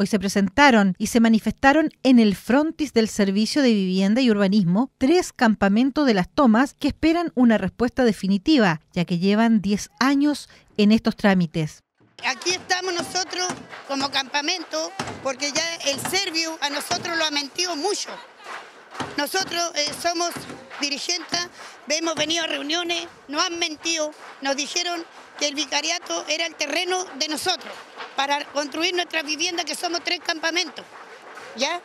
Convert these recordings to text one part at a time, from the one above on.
Hoy se presentaron y se manifestaron en el frontis del Servicio de Vivienda y Urbanismo tres campamentos de las tomas que esperan una respuesta definitiva, ya que llevan 10 años en estos trámites. Aquí estamos nosotros como campamento porque ya el Servio a nosotros lo ha mentido mucho. Nosotros eh, somos dirigentes, hemos venido a reuniones, nos han mentido, nos dijeron que el vicariato era el terreno de nosotros para construir nuestras viviendas, que somos tres campamentos. ¿Ya?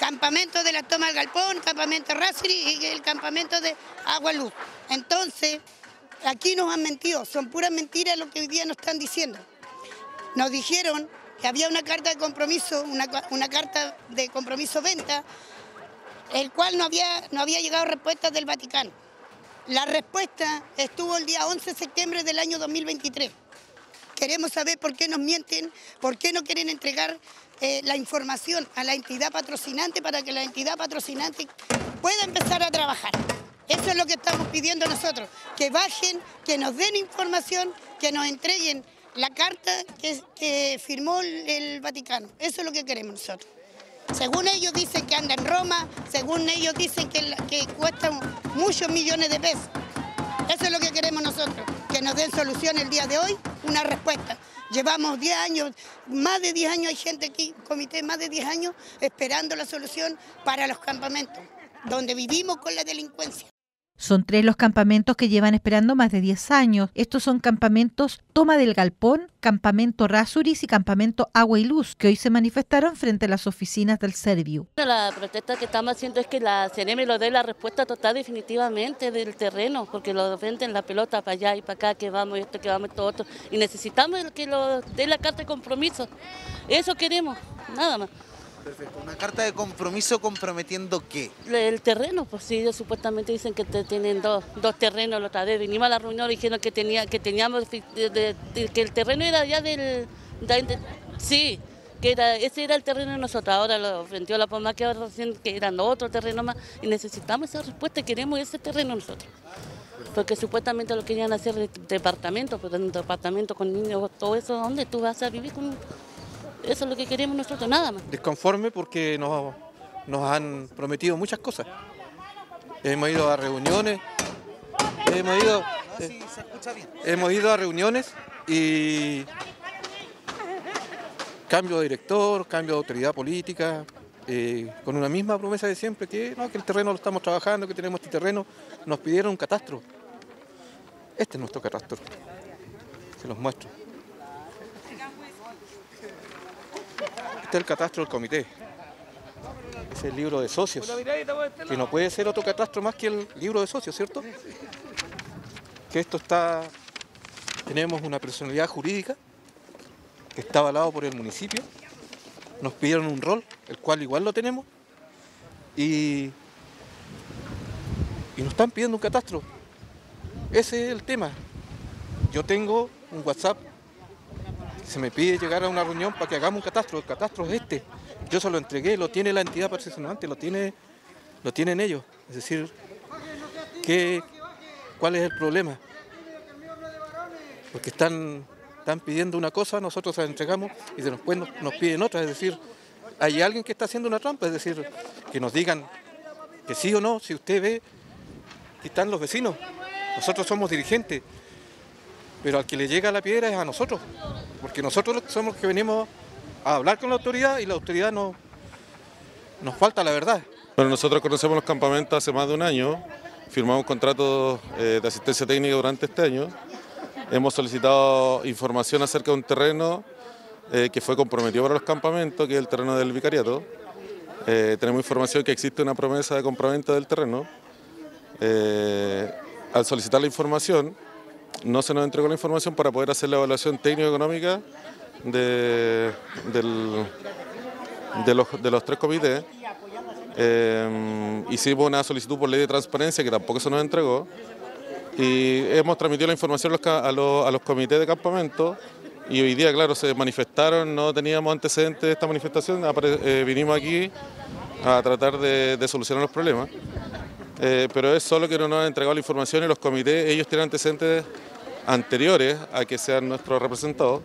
Campamento de la Toma del Galpón, campamento Raciri y el campamento de Agua Luz. Entonces, aquí nos han mentido, son puras mentiras lo que hoy día nos están diciendo. Nos dijeron que había una carta de compromiso, una, una carta de compromiso venta el cual no había, no había llegado respuesta del Vaticano. La respuesta estuvo el día 11 de septiembre del año 2023. Queremos saber por qué nos mienten, por qué no quieren entregar eh, la información a la entidad patrocinante para que la entidad patrocinante pueda empezar a trabajar. Eso es lo que estamos pidiendo nosotros, que bajen, que nos den información, que nos entreguen la carta que, firmó el Vaticano. Eso es lo que queremos nosotros. Según ellos dicen que anda en Roma, según ellos dicen que, que cuesta muchos millones de pesos. Eso es lo que queremos nosotros, que nos den solución el día de hoy, una respuesta. Llevamos 10 años, más de 10 años hay gente aquí, comité, más de 10 años esperando la solución para los campamentos, donde vivimos con la delincuencia. Son tres los campamentos que llevan esperando más de 10 años. Estos son campamentos Toma del Galpón, Campamento Rasuris y Campamento Agua y Luz, que hoy se manifestaron frente a las oficinas del Serviu. La protesta que estamos haciendo es que la CNM lo dé la respuesta total definitivamente del terreno, porque lo venden la pelota para allá y para acá, que vamos esto, que vamos todo otro. Y necesitamos que lo dé la carta de compromiso. Eso queremos, nada más. Perfecto. ¿Una carta de compromiso comprometiendo qué? El terreno, pues sí, ellos supuestamente dicen que tienen dos, terrenos la otra vez. Vinimos a la reunión y dijeron que, tenía, que teníamos, que el terreno era ya del... sí, que era, ese era el terreno de nosotros. Ahora lo ofreció la POMA que ahora recién que eran otro terreno más. Y necesitamos esa respuesta, queremos ese terreno nosotros. Porque supuestamente lo querían hacer departamento, pero en un departamento con niños, todo eso, ¿dónde tú vas a vivir con eso es lo que queremos nosotros, nada más. Desconforme porque nos, nos han prometido muchas cosas. Hemos ido a reuniones, hemos ido, eh, hemos ido a reuniones y cambio de director, cambio de autoridad política, eh, con una misma promesa de siempre, que, no, que el terreno lo estamos trabajando, que tenemos este terreno, nos pidieron un catastro. Este es nuestro catastro. Se los muestro. Este es el catastro del comité. Es el libro de socios. Que no puede ser otro catastro más que el libro de socios, ¿cierto? Que esto está. Tenemos una personalidad jurídica que está avalado por el municipio. Nos pidieron un rol, el cual igual lo tenemos. Y, y nos están pidiendo un catastro. Ese es el tema. Yo tengo un WhatsApp se me pide llegar a una reunión para que hagamos un catastro. El catastro es este. Yo se lo entregué, lo tiene la entidad participante, lo, tiene, lo tienen ellos. Es decir, ¿qué, ¿cuál es el problema? Porque están, están pidiendo una cosa, nosotros la entregamos y después nos, piden otra. Es decir, hay alguien que está haciendo una trampa, es decir, que nos digan que sí o no, si usted ve están los vecinos. Nosotros somos dirigentes, pero al que le llega la piedra es a nosotros, porque nosotros somos los que venimos a hablar con la autoridad y la autoridad no, nos falta la verdad. Bueno, nosotros conocemos los campamentos hace más de un año, firmamos contratos eh, de asistencia técnica durante este año, hemos solicitado información acerca de un terreno eh, que fue comprometido para los campamentos, que es el terreno del vicariato. Eh, tenemos información que existe una promesa de compraventa del terreno. al solicitar la información, no se nos entregó la información para poder hacer la evaluación técnico-económica de, los, tres comités. Eh, hicimos una solicitud por ley de transparencia que tampoco se nos entregó y hemos transmitido la información a los, comités de campamento y hoy día, claro, se manifestaron, no teníamos antecedentes de esta manifestación, eh, vinimos aquí a tratar de, solucionar los problemas. Eh, pero es solo que no nos han entregado la información y los comités, ellos tienen antecedentes anteriores a que sean nuestros representados,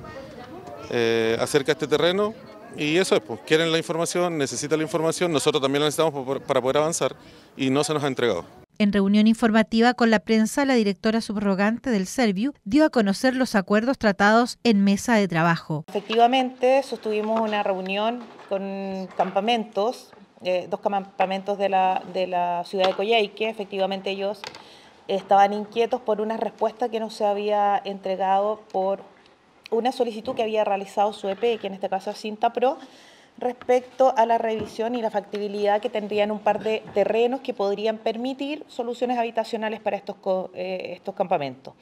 eh, acerca de este terreno Y eso es, pues, quieren la información, necesitan la información, nosotros también la necesitamos para poder avanzar y no se nos ha entregado. En reunión informativa con la prensa, la directora subrogante del Serviu dio a conocer los acuerdos tratados en mesa de trabajo. Efectivamente, sostuvimos una reunión con campamentos, eh, dos campamentos de la, de la ciudad de Coyhaique. Efectivamente, ellos estaban inquietos por una respuesta que no se había entregado por una solicitud que había realizado su EP, que en este caso es Cinta Pro, respecto a la revisión y la factibilidad que tendrían un par de terrenos que podrían permitir soluciones habitacionales para estos, eh, estos campamentos.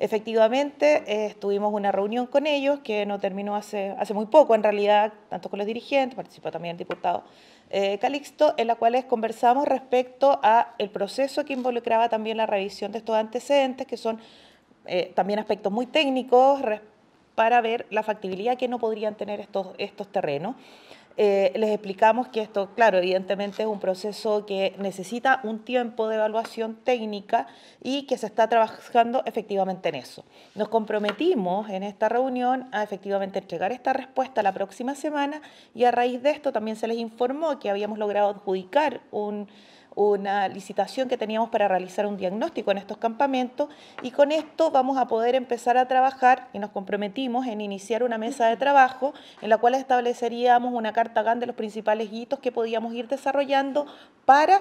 Efectivamente, eh, tuvimos una reunión con ellos que no terminó hace, hace muy poco, en realidad, tanto con los dirigentes, participó también el diputado eh, Calixto, en la cual conversamos respecto a el proceso que involucraba también la revisión de estos antecedentes, que son también aspectos muy técnicos para ver la factibilidad que no podrían tener estos, estos terrenos. Eh, les explicamos que esto, claro, evidentemente es un proceso que necesita un tiempo de evaluación técnica y que se está trabajando efectivamente en eso. Nos comprometimos en esta reunión a efectivamente entregar esta respuesta la próxima semana y a raíz de esto también se les informó que habíamos logrado adjudicar un una licitación que teníamos para realizar un diagnóstico en estos campamentos y con esto vamos a poder empezar a trabajar y nos comprometimos en iniciar una mesa de trabajo en la cual estableceríamos una carta GAN de los principales hitos que podíamos ir desarrollando para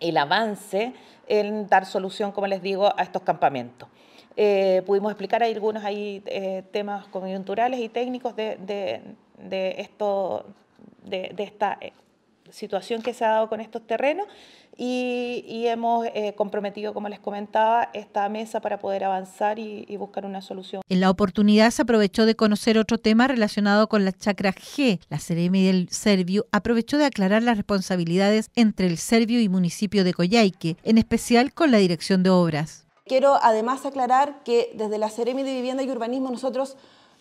el avance en dar solución, como les digo, a estos campamentos. Eh, pudimos explicar algunos ahí, eh, temas coyunturales y técnicos de, esto, de, de esta eh, situación que se ha dado con estos terrenos y, hemos eh, comprometido, como les comentaba, esta mesa para poder avanzar y, buscar una solución. En la oportunidad se aprovechó de conocer otro tema relacionado con la chacra G. La Ceremi del Servio aprovechó de aclarar las responsabilidades entre el Servio y municipio de Coyhaique, en especial con la dirección de obras. Quiero además aclarar que desde la Ceremi de Vivienda y Urbanismo nosotros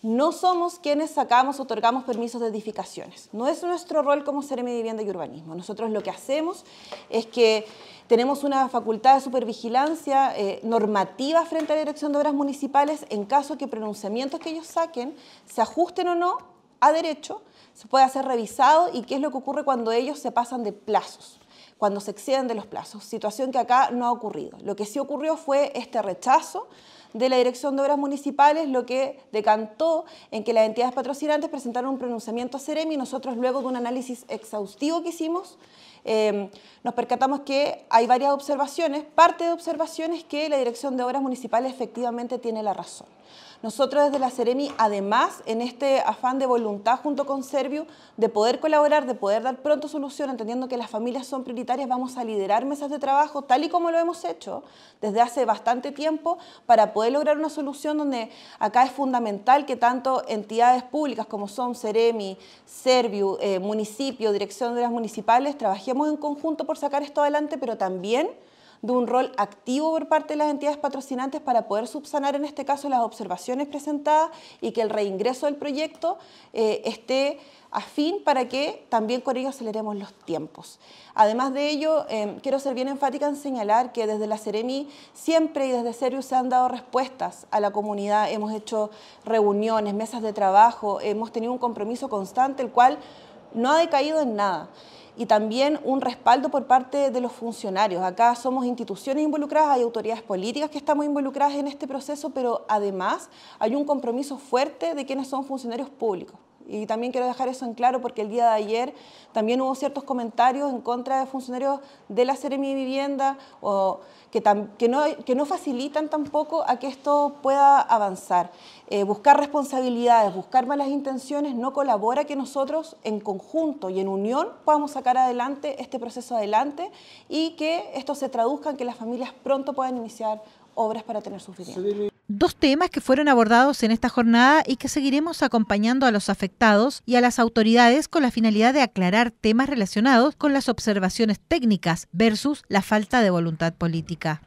no somos quienes sacamos, otorgamos permisos de edificaciones. No es nuestro rol como Seremi de Vivienda y Urbanismo. Nosotros lo que hacemos es que tenemos una facultad de supervigilancia eh, normativa frente a la Dirección de Obras Municipales en caso que pronunciamientos que ellos saquen se ajusten o no a derecho, se puede hacer revisado y qué es lo que ocurre cuando ellos se pasan de plazos cuando se exceden de los plazos, situación que acá no ha ocurrido. Lo que sí ocurrió fue este rechazo de la Dirección de Obras Municipales, lo que decantó en que las entidades patrocinantes presentaron un pronunciamiento a Ceremi y nosotros luego de un análisis exhaustivo que hicimos, eh, nos percatamos que hay varias observaciones, parte de observaciones que la Dirección de Obras Municipales efectivamente tiene la razón. Nosotros desde la Ceremi, además, en este afán de voluntad junto con Servio, de poder colaborar, de poder dar pronto solución, entendiendo que las familias son prioritarias, vamos a liderar mesas de trabajo, tal y como lo hemos hecho desde hace bastante tiempo, para poder lograr una solución donde acá es fundamental que tanto entidades públicas como son Ceremi, Servio, eh, municipio, Dirección de las Municipales, trabajemos en conjunto por sacar esto adelante, pero también de un rol activo por parte de las entidades patrocinantes para poder subsanar en este caso las observaciones presentadas y que el reingreso del proyecto eh, esté afín para que también con ello aceleremos los tiempos. Además de ello, eh, quiero ser bien enfática en señalar que desde la Seremi siempre y desde Serius se han dado respuestas a la comunidad, hemos hecho reuniones, mesas de trabajo, hemos tenido un compromiso constante, el cual no ha decaído en nada y también un respaldo por parte de los funcionarios. Acá somos instituciones involucradas, hay autoridades políticas que estamos involucradas en este proceso, pero además hay un compromiso fuerte de quienes son funcionarios públicos. Y también quiero dejar eso en claro porque el día de ayer también hubo ciertos comentarios en contra de funcionarios de la Seremi Vivienda o que, que, no, que no facilitan tampoco a que esto pueda avanzar. Eh, buscar responsabilidades, buscar malas intenciones no colabora que nosotros en conjunto y en unión podamos sacar adelante este proceso adelante y que esto se traduzca en que las familias pronto puedan iniciar obras para tener su vivienda. Dos temas que fueron abordados en esta jornada y que seguiremos acompañando a los afectados y a las autoridades con la finalidad de aclarar temas relacionados con las observaciones técnicas versus la falta de voluntad política.